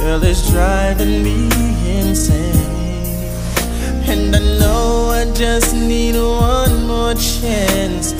Girl, it's driving me insane. And I know I just need one more chance.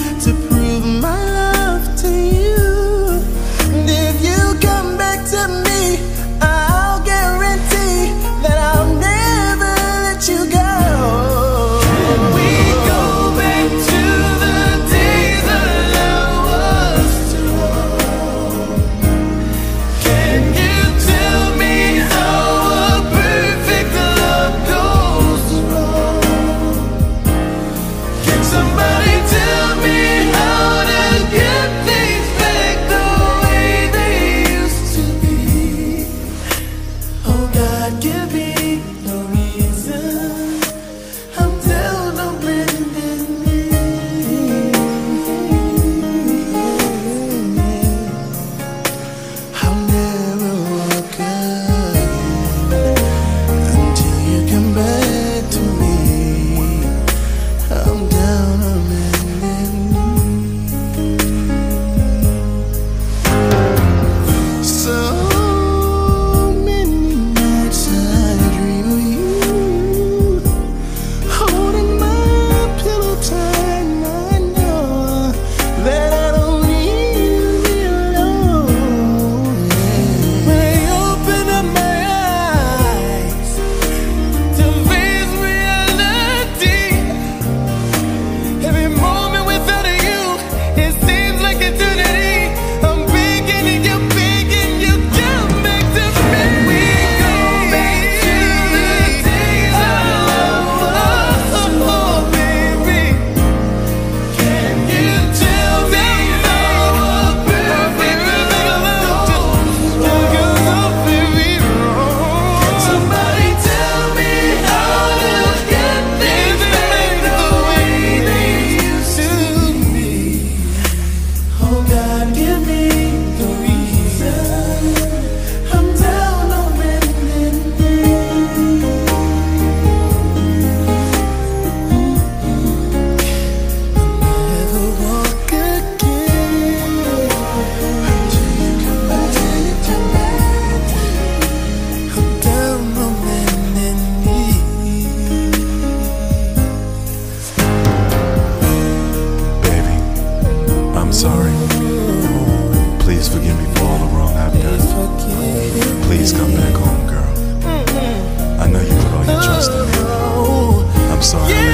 sorry. Please forgive me for all the wrong I've done. Please come back home, girl. I know you put all your trust in me. I'm sorry.